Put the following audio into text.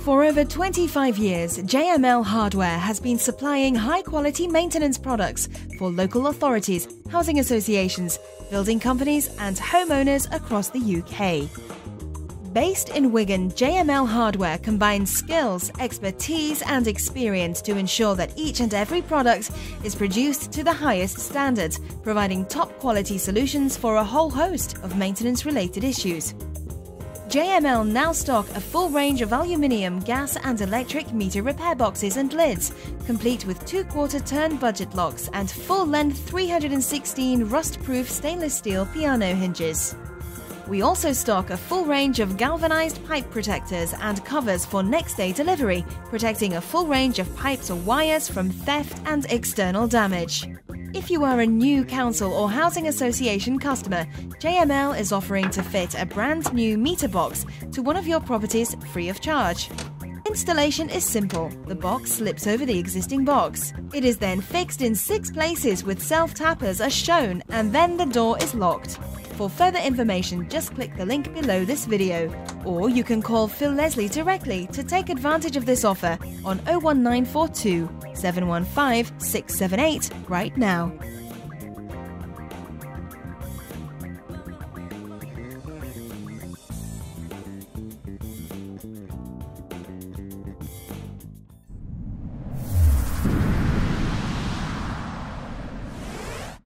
For over 25 years, JML Hardware has been supplying high quality maintenance products for local authorities, housing associations, building companies, and homeowners across the UK. Based in Wigan, JML Hardware combines skills, expertise, and experience to ensure that each and every product is produced to the highest standards, providing top quality solutions for a whole host of maintenance related issues. JML now stock a full range of aluminium, gas and electric meter repair boxes and lids, complete with two-quarter turn budget locks and full-length 316 rust-proof stainless steel piano hinges. We also stock a full range of galvanized pipe protectors and covers for next day delivery, protecting a full range of pipes or wires from theft and external damage. If you are a new council or housing association customer, JML is offering to fit a brand new meter box to one of your properties free of charge. Installation is simple. The box slips over the existing box. It is then fixed in six places with self-tappers as shown and then the door is locked. For further information, just click the link below this video. Or you can call Phil Leslie directly to take advantage of this offer on 01942 715 678 right now.